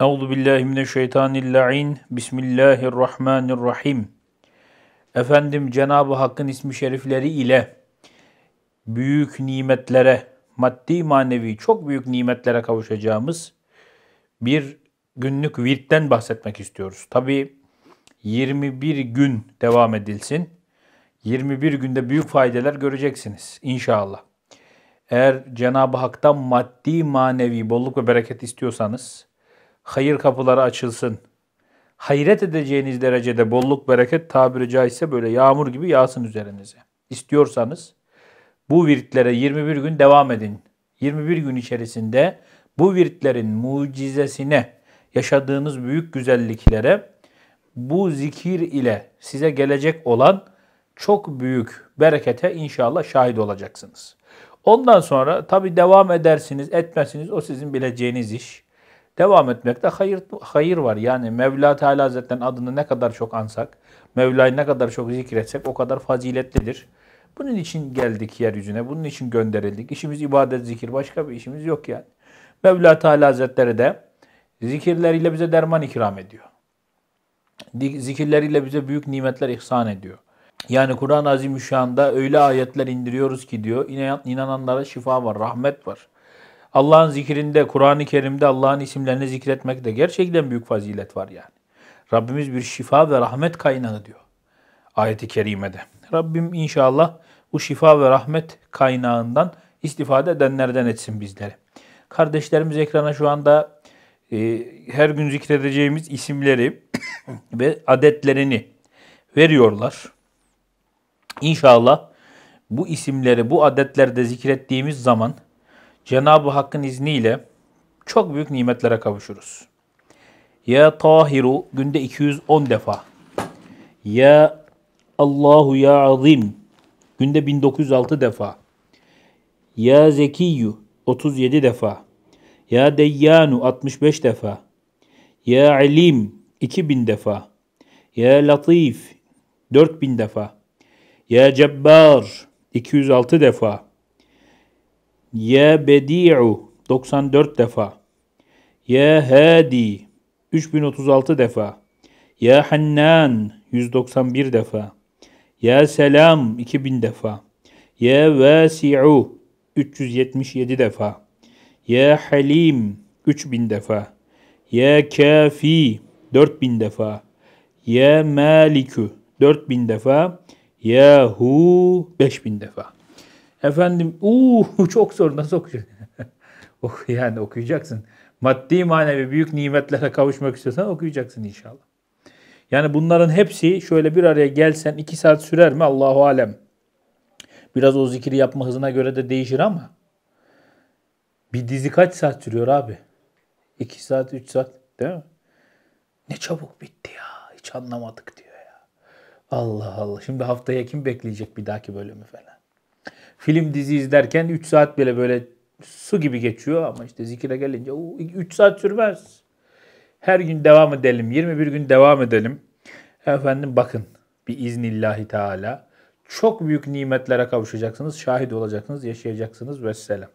Euzu billahi mineşşeytanirracim. Bismillahirrahmanirrahim. Efendim Cenab-ı Hakk'ın ismi şerifleri ile büyük nimetlere, maddi manevi çok büyük nimetlere kavuşacağımız bir günlük virtten bahsetmek istiyoruz. Tabi 21 gün devam edilsin. 21 günde büyük faydeler göreceksiniz inşallah. Eğer Cenab-ı Hak'tan maddi manevi bolluk ve bereket istiyorsanız hayır kapıları açılsın. Hayret edeceğiniz derecede bolluk bereket tabiri caizse böyle yağmur gibi yağsın üzerinize. İstiyorsanız bu virtlere 21 gün devam edin. 21 gün içerisinde bu virtlerin mucizesine, yaşadığınız büyük güzelliklere bu zikir ile size gelecek olan çok büyük berekete inşallah şahit olacaksınız. Ondan sonra tabi devam edersiniz, etmezsiniz o sizin bileceğiniz iş. Devam etmekte hayır, hayır var. Yani Mevla Teala Hazretleri'nin adını ne kadar çok ansak, Mevla'yı ne kadar çok zikretsek o kadar faziletlidir. Bunun için geldik yeryüzüne, bunun için gönderildik. İşimiz ibadet, zikir, başka bir işimiz yok yani. Mevla Teala Hazretleri de zikirleriyle bize derman ikram ediyor. Zikirleriyle bize büyük nimetler ihsan ediyor. Yani Kur'an-ı Azimüşşan'da öyle ayetler indiriyoruz ki diyor, inananlara şifa var, rahmet var. Allah'ın zikrinde, Kur'an-ı Kerim'de Allah'ın isimlerini zikretmekte gerçekten büyük fazilet var yani. Rabbimiz bir şifa ve rahmet kaynağı diyor ayeti kerimede. Rabbim inşallah bu şifa ve rahmet kaynağından istifade edenlerden etsin bizleri. Kardeşlerimiz ekrana şu anda e, her gün zikredeceğimiz isimleri ve adetlerini veriyorlar. İnşallah bu isimleri, bu adetlerde zikrettiğimiz zaman Cenab-ı Hakk'ın izniyle çok büyük nimetlere kavuşuruz. Ya Tahiru günde 210 defa. Ya Allahu ya Azim günde 1906 defa. Ya Zekiyyu 37 defa. Ya Deyyanu 65 defa. Ya Alim 2000 defa. Ya Latif 4000 defa. Ya Cebbar 206 defa. Ya Bedi'u 94 defa. Ya Hadi 3036 defa. Ya Hannan 191 defa. Ya Selam 2000 defa. Ya Vasi'u 377 defa. Ya Halim 3000 defa. Ya Kafi 4000 defa. Ya Maliku 4000 defa. Yahu 5000 defa. Efendim uuu çok zor nasıl okuyacaksın? oh, yani okuyacaksın. Maddi manevi büyük nimetlere kavuşmak istiyorsan okuyacaksın inşallah. Yani bunların hepsi şöyle bir araya gelsen iki saat sürer mi Allahu alem. Biraz o zikri yapma hızına göre de değişir ama bir dizi kaç saat sürüyor abi? İki saat, üç saat değil mi? Ne çabuk bitti ya. Hiç anlamadık diyor ya. Allah Allah. Şimdi haftaya kim bekleyecek bir dahaki bölümü falan. Film dizi izlerken 3 saat bile böyle su gibi geçiyor ama işte zikire gelince 3 saat sürmez. Her gün devam edelim. 21 gün devam edelim. Efendim bakın bir iznillahi teala çok büyük nimetlere kavuşacaksınız. Şahit olacaksınız, yaşayacaksınız. Vesselam.